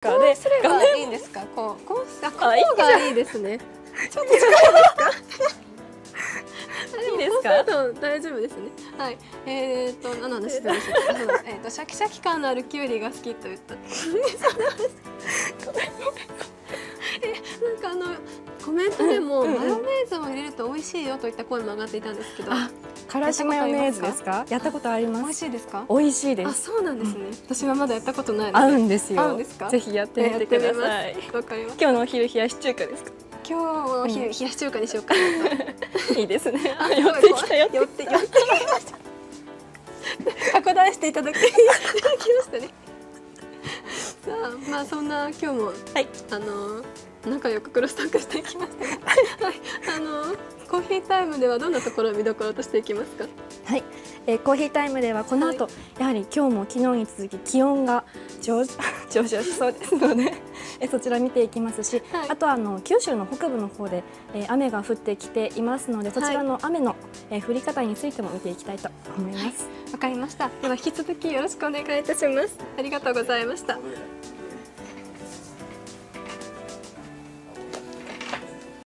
かこうすればいいんですか？こうこうあこあいいこがいいですね。ちょっと いいですか？そう大丈夫ですね。はい。えー、と何の話してましたっけあそうえー、とシャキシャキ感のあるキュウリが好きと言った。えなんかあのコメントでも、マヨネると美味しいよといった声も上がっていたんですけど。あからしマヨネーズですか？やったことあり美味ます。しいですか？美味しいです。あそうなんですね、私はまだやったことないの合でうんですよ。合うんですか？ぜひやってみてください。わかります。今日のお昼冷やし中華ですか？今日はお昼、うん冷やし中華にしようか いいですね。あ 寄ってきたよ寄って寄ってきました。拡大していただき いただきましたね。さあまあそんな今日もはい。あの仲良くクロストークしていきましたが。はいコーヒータイムではどんなところを見どころとしていきますか？はい、えーコーヒータイムではこの後、やはり今日も昨日に続き気温が上 上昇しそうですので、えーそちら見ていきますし、はい。あとはあの九州の北部の方で、えー雨が降ってきていますのでそちらの雨の、えー降り方についても見ていきたいと思います。わかりました。では引き続きよろしくお願いいたします。ありがとうございました